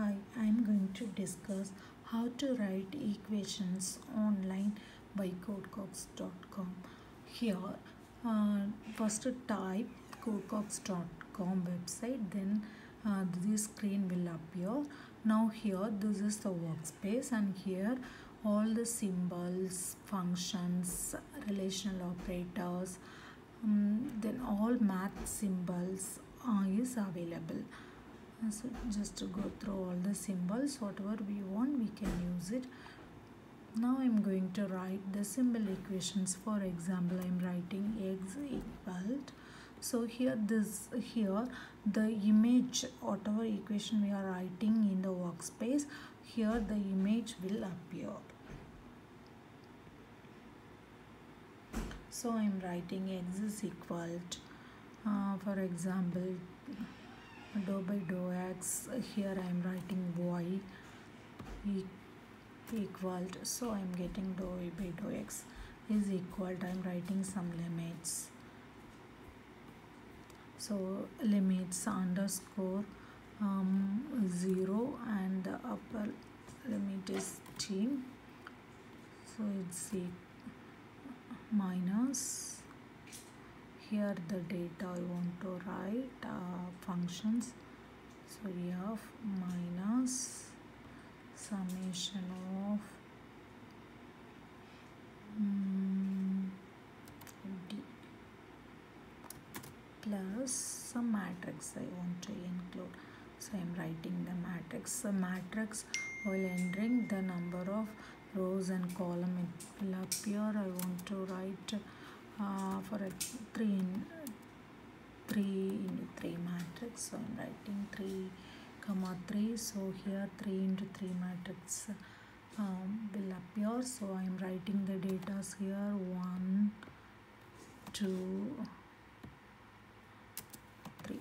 Hi, I am going to discuss how to write equations online by codecogs.com. Here, uh, first type codecogs.com website, then uh, this screen will appear. Now here, this is the workspace, and here all the symbols, functions, relational operators, um, then all math symbols uh, is available so just to go through all the symbols whatever we want we can use it. Now i'm going to write the symbol equations. For example i'm writing x equal so here this here the image whatever equation we are writing in the workspace here the image will appear. So i'm writing x is equal to, uh, for example dou by dou x here I am writing y equal so I am getting dou by dou x is equal to I am writing some limits. So limits underscore um, 0 and the upper limit is t. So it's e minus here the data I want to write uh, functions. So we have minus summation of mm, d plus some matrix I want to include. So I'm writing the matrix. The matrix while entering the number of rows and column it will appear. I want to write for a 3 in 3 into 3 matrix so I'm writing 3 comma 3 so here 3 into 3 matrix um, will appear. So I'm writing the data here. 1 2 3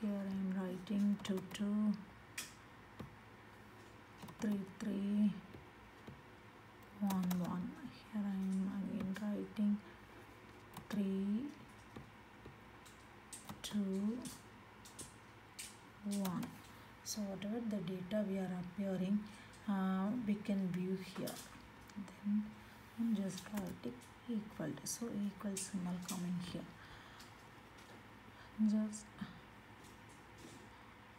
here I'm writing 2 2 3 3 1 1 here I am again writing 3 2 1 so whatever the data we are appearing uh, we can view here. Then I'm just writing equal to so equal symbol coming here. Just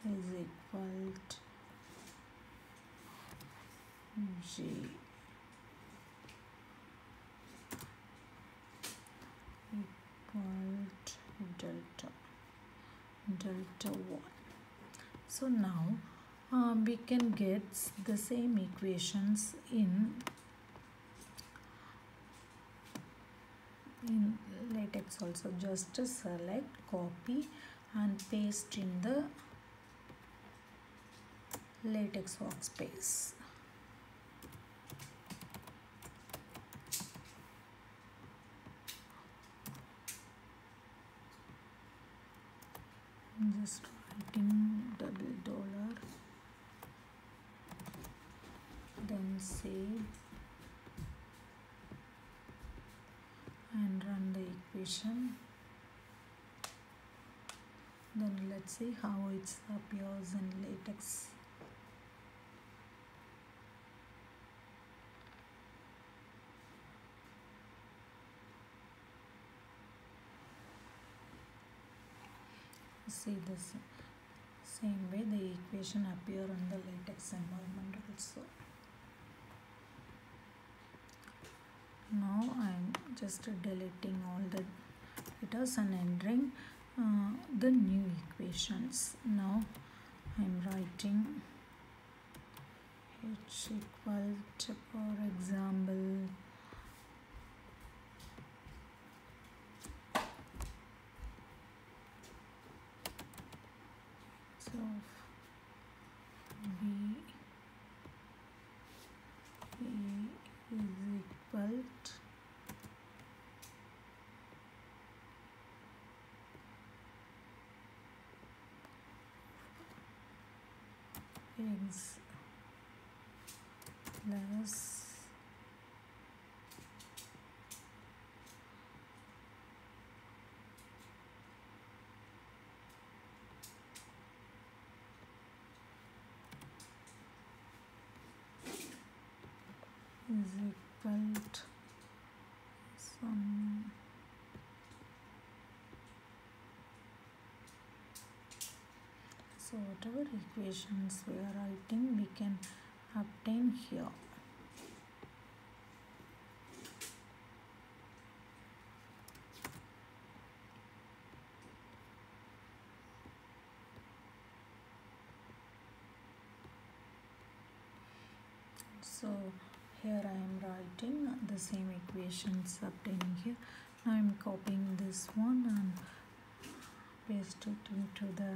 is equal to G equal to delta delta 1 so now uh, we can get the same equations in in latex also. Just select copy and paste in the latex workspace just writing double dollar. Then save. And run the equation. Then let's see how it appears in latex. See this same way the equation appear on the latex environment also. Now I'm just deleting all the data and entering uh, the new equations. Now I'm writing h equal to for example is plus is equal to some so whatever equations we are writing we can obtain here. So here I am writing the same equations obtaining here. Now I am copying this one and paste it into the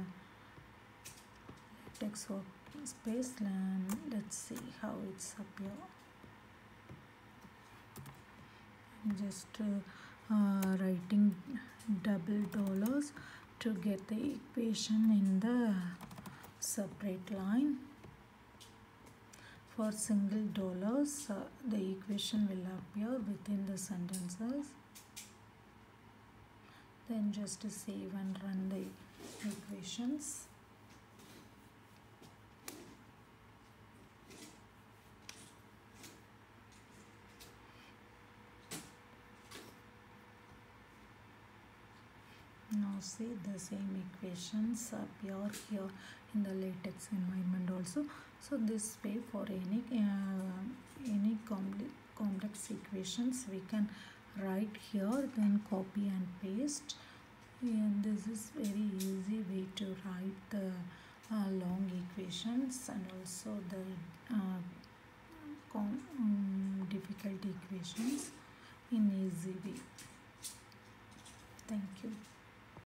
text workspace and let's see how it's appear. I'm just uh, uh, writing double dollars to get the equation in the separate line. For single dollars uh, the equation will appear within the sentences. Then just to save and run the equations now see the same equations appear here in the latex environment also. So this way for any uh, any complex complex equations we can write here then copy and paste. And this is very easy way to write the uh, long equations and also the uh, um, difficult equations in easy way. Thank you